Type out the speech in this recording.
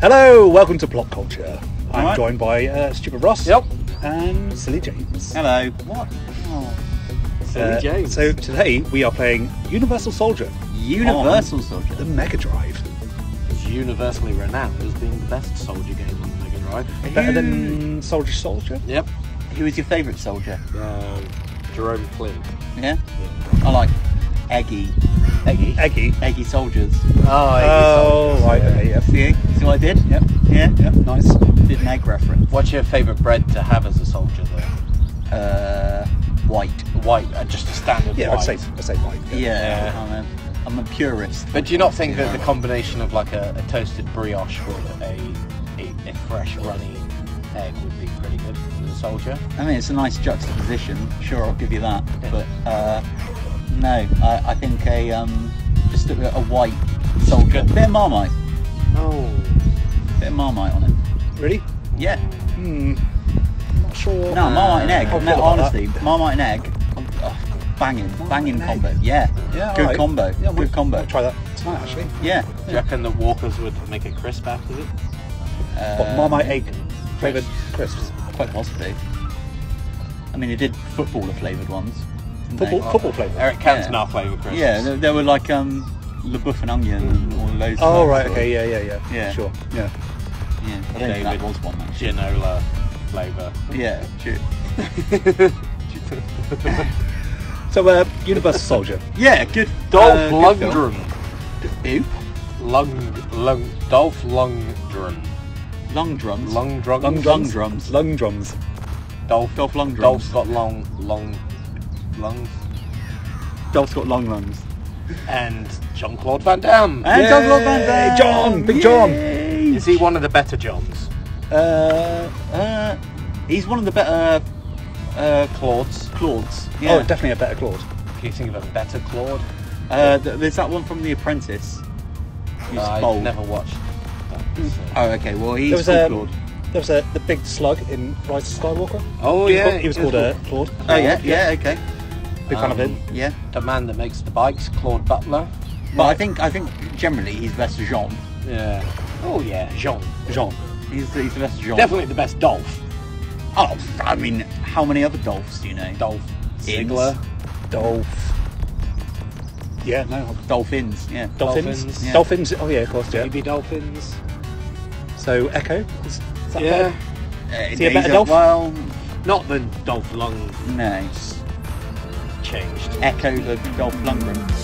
Hello, welcome to Plop Culture. I'm Alright. joined by uh, Stupid Ross. Yep. And Silly James. Hello. What? Oh. Silly Uh, James. So today we are playing Universal Soldier, Universal Soldier. the Mega Drive. It's universally renowned as being the best soldier game on the Mega Drive. Better than Soldier Soldier. Yep. Who is your favourite soldier? Um, Jerome Flynn. Yeah. I like Eggy. Eggy. Eggy. Eggy soldiers. Oh, right. Okay. Yeah. See? See what I did? Yep. Yeah. Yep. Nice. Did an egg reference. What's your favourite bread to have as a soldier, though? Uh, white. White, uh, just a standard Yeah, white. I'd say I'd say white. Yeah. Yeah. I'm, a, I'm a purist. But do you not think that the combination of like a, a toasted brioche with a, a, a fresh runny egg would be pretty good as a soldier? I mean, it's a nice juxtaposition. Sure, I'll give you that. Yeah. But uh, no, I, I think a um, just a, a white soldier. Bit of Marmite. Oh. Bit of Marmite on it. Really? Yeah. Hmm. Not sure. No, Marmite and egg. I'll No, honestly, that. Marmite and egg. Oh, banging, banging and egg. combo. Yeah. Yeah. Good alright. combo. Yeah, Good we'll, combo. I'll try that tonight actually. Yeah. Do you reckon that Walkers would make a crisp out of it? Uh, What, Marmite egg flavoured crisps. Quite possibly. I mean, it did footballer flavoured ones. Didn't Football, they? football flavour. Eric Yeah. Cantona flavour crisps. Yeah, there, there were like um, Leboeuf and onion and all those. Oh types right. of- Okay. Yeah. Yeah. Yeah. Yeah. Sure. Yeah. Yeah, I don't think that David. was one actually. Ginola flavour. Yeah, true. So, uh, Universal Soldier. Yeah, good. Dolph uh. Lundgren. Who? Lung, lung, Dolph Lundgren. Lung drums. Lung drums. Lung Lung drums. drums. Lung drums. Dolph, Dolph Lundgren. Dolph's got long, long lungs. Dolph's got long lungs. And Jean Claude Van Damme. And Yay, Jean-Claude Van Damme. John, Big John. Is he one of the better Johns? Uh, uh, he's one of the better uh, Claudes. Claudes. Oh, definitely a better Claude. Can you think of a better Claude? Uh, th- there's that one from The Apprentice. He's I've never watched. That, so. Oh, okay. Well, he's There was called a Claude. there was a the big slug in Rise of Skywalker. Oh he was yeah, called, he was called uh, Claude. Oh yeah, yeah, okay. Big fan of Um, him. Yeah, the man that makes the bikes, Claude Butler. but I think I think generally he's best Jean. Yeah. Oh yeah, Jean. Jean. He's, he's the best Jean. Definitely the best Dolph. Oh, I mean, how many other Dolphs do you know? Dolph Inns. Ziggler. Dolph. Yeah, no. Dolphins. Yeah. Dolphins. Dolphins, yeah. Dolphins. Oh yeah, of course. Yeah. Maybe Dolphins. So Echo. Is, is that Yeah. Uh, Is he a better he's Dolph? Well, Not the Dolph Long. no. Changed. Echo the Dolph Lundgren.